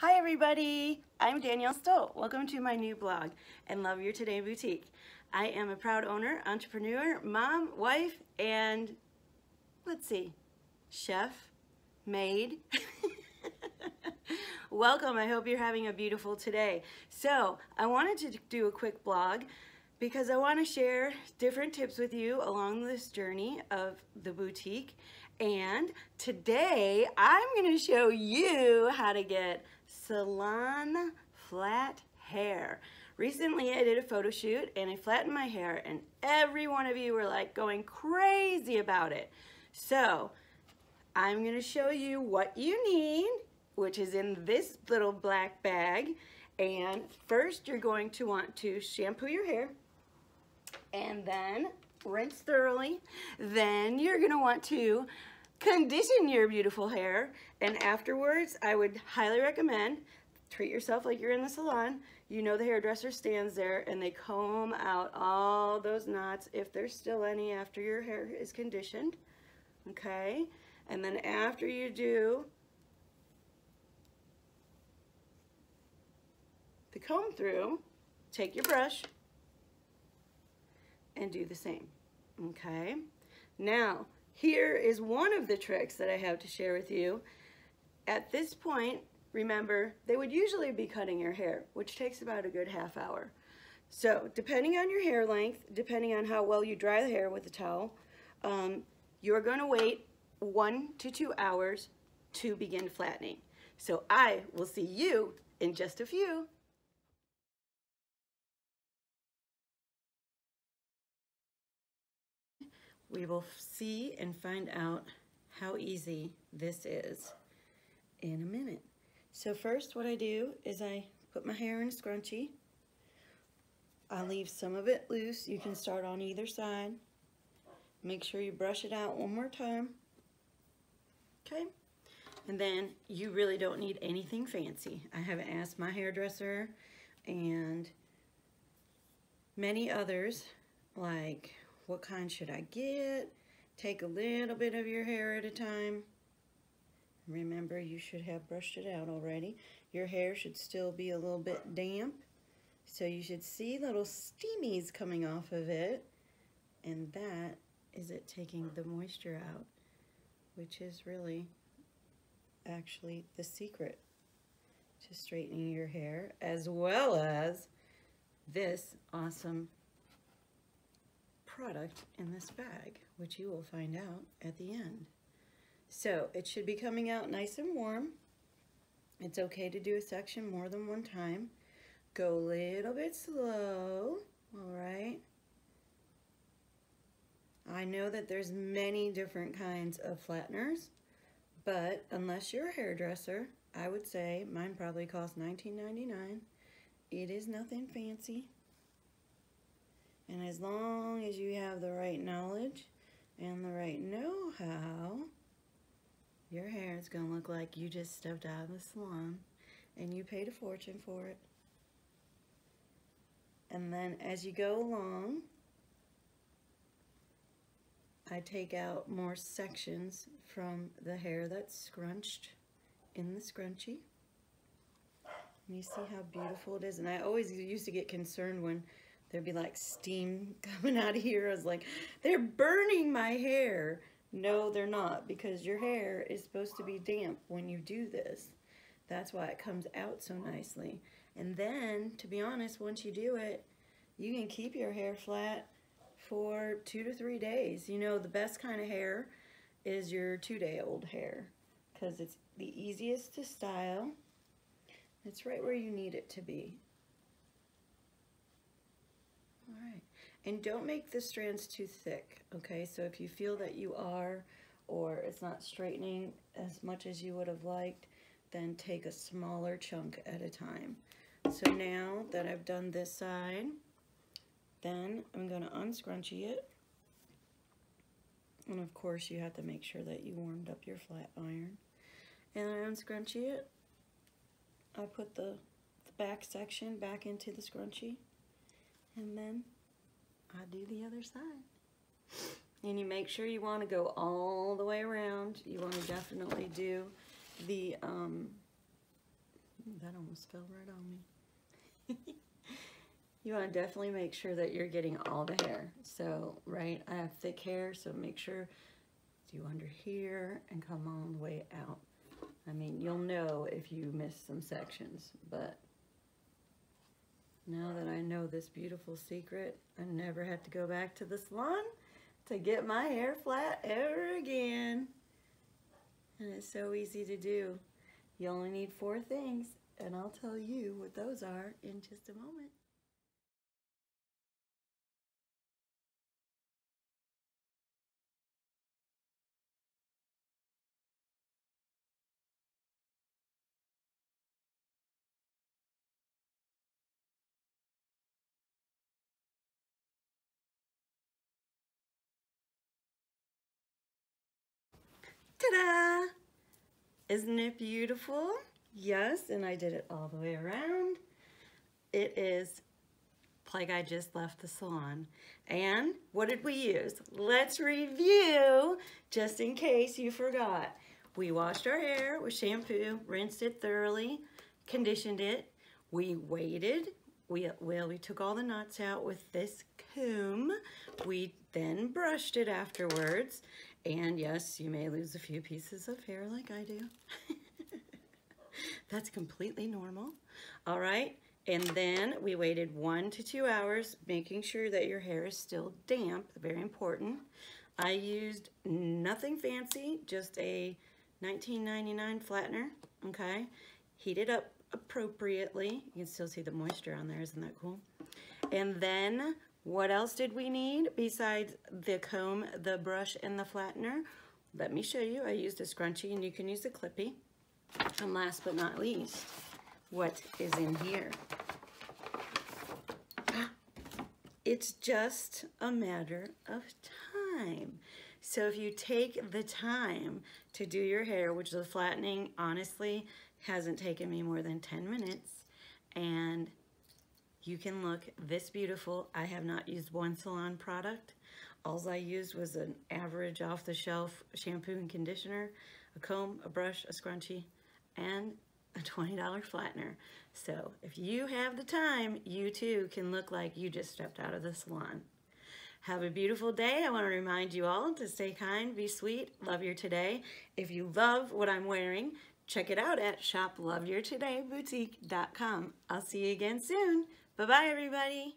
Hi everybody, I'm Danielle Stoldt. Welcome to my new blog and Love Your Today Boutique. I am a proud owner, entrepreneur, mom, wife, and let's see, chef, maid. Welcome, I hope you're having a beautiful today. So I wanted to do a quick blog because I want to share different tips with you along this journey of the boutique. And today I'm going to show you how to get salon flat hair. Recently I did a photo shoot and I flattened my hair and every one of you were like going crazy about it. So I'm gonna show you what you need, which is in this little black bag. And first you're going to want to shampoo your hair and then rinse thoroughly. Then you're gonna want to condition your beautiful hair. And afterwards, I would highly recommend treat yourself like you're in the salon. You know the hairdresser stands there and they comb out all those knots if there's still any after your hair is conditioned. Okay? And then after you do the comb through, take your brush and do the same. Okay? Now, here is one of the tricks that I have to share with you. At this point, remember, they would usually be cutting your hair, which takes about a good half hour. So depending on your hair length, depending on how well you dry the hair with the towel, um, you're gonna wait one to two hours to begin flattening. So I will see you in just a few. We will see and find out how easy this is in a minute. So first what I do is I put my hair in a scrunchie. I leave some of it loose. You can start on either side. Make sure you brush it out one more time. Okay? And then you really don't need anything fancy. I have asked my hairdresser and many others like what kind should I get? Take a little bit of your hair at a time. Remember, you should have brushed it out already. Your hair should still be a little bit damp. So you should see little steamies coming off of it. And that is it taking the moisture out, which is really actually the secret to straightening your hair, as well as this awesome product in this bag, which you will find out at the end. So it should be coming out nice and warm. It's okay to do a section more than one time. Go a little bit slow, all right? I know that there's many different kinds of flatteners, but unless you're a hairdresser, I would say mine probably costs $19.99. It is nothing fancy. And as long as you have the right knowledge and the right know-how, your hair is going to look like you just stepped out of the salon and you paid a fortune for it. And then as you go along, I take out more sections from the hair that's scrunched in the scrunchie. And you see how beautiful it is. And I always used to get concerned when there'd be like steam coming out of here. I was like, they're burning my hair. No, they're not because your hair is supposed to be damp when you do this. That's why it comes out so nicely. And then, to be honest, once you do it, you can keep your hair flat for two to three days. You know, the best kind of hair is your two-day-old hair because it's the easiest to style. It's right where you need it to be. All right. And don't make the strands too thick, okay? So if you feel that you are or it's not straightening as much as you would have liked, then take a smaller chunk at a time. So now that I've done this side, then I'm going to unscrunchy it. And of course you have to make sure that you warmed up your flat iron. And I unscrunchie it. I put the, the back section back into the scrunchie and then I do the other side. And you make sure you want to go all the way around. You want to definitely do the um, That almost fell right on me. you want to definitely make sure that you're getting all the hair. So, right, I have thick hair, so make sure do under here and come all the way out. I mean, you'll know if you miss some sections, but now that I know this beautiful secret, I never have to go back to the salon to get my hair flat ever again. And it's so easy to do. You only need four things, and I'll tell you what those are in just a moment. Ta-da! Isn't it beautiful? Yes, and I did it all the way around. It is like I just left the salon. And what did we use? Let's review, just in case you forgot. We washed our hair with shampoo, rinsed it thoroughly, conditioned it. We waited. We, well, we took all the knots out with this comb. We then brushed it afterwards. And yes, you may lose a few pieces of hair like I do. That's completely normal. All right, and then we waited one to two hours, making sure that your hair is still damp, very important. I used nothing fancy, just a 1999 flattener, okay? Heated up appropriately. You can still see the moisture on there, isn't that cool? And then what else did we need besides the comb, the brush, and the flattener? Let me show you. I used a scrunchie and you can use a clippy. And last but not least, what is in here? It's just a matter of time. So if you take the time to do your hair, which the flattening honestly hasn't taken me more than 10 minutes, and you can look this beautiful. I have not used one salon product. All I used was an average off-the-shelf shampoo and conditioner, a comb, a brush, a scrunchie, and a $20 flattener. So if you have the time, you too can look like you just stepped out of the salon. Have a beautiful day. I want to remind you all to stay kind, be sweet, love your today. If you love what I'm wearing, check it out at shoploveyourtodayboutique.com. I'll see you again soon. Bye-bye, everybody.